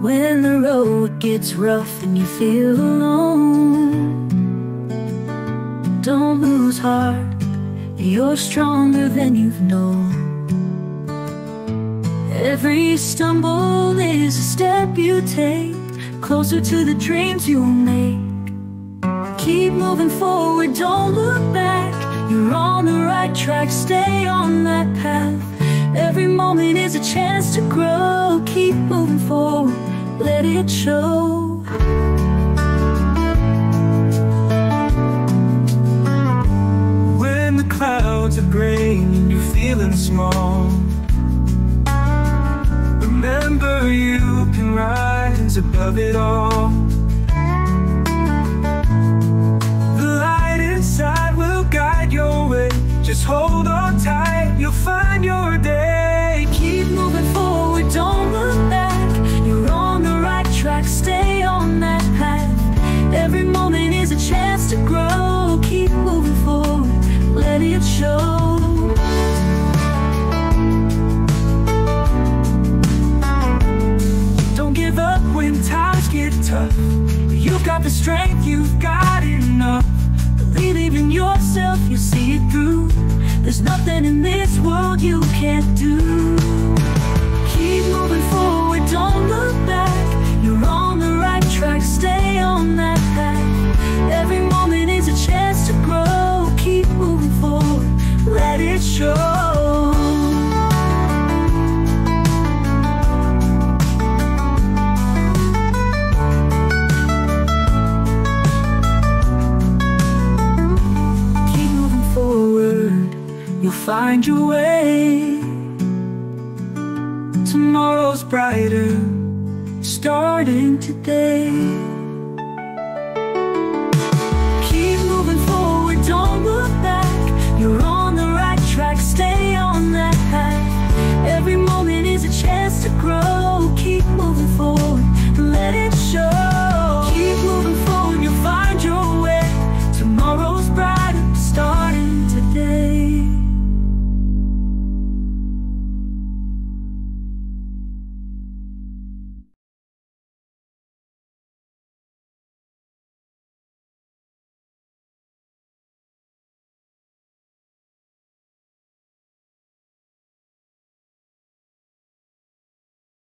When the road gets rough and you feel alone Don't lose heart, you're stronger than you've known. Every stumble is a step you take. Closer to the dreams you'll make. Keep moving forward, don't look back. You're on the right track, stay on that path. Every moment is a chance to grow let it show. When the clouds are gray and you're feeling small Remember you can rise above it all. The light inside will guide your way. Just hold on tight, you'll find your day. Keep moving forward, don't look got the strength, you've got enough. Believe in yourself, you see it through. There's nothing in this world you can't do find your way. Tomorrow's brighter, starting today.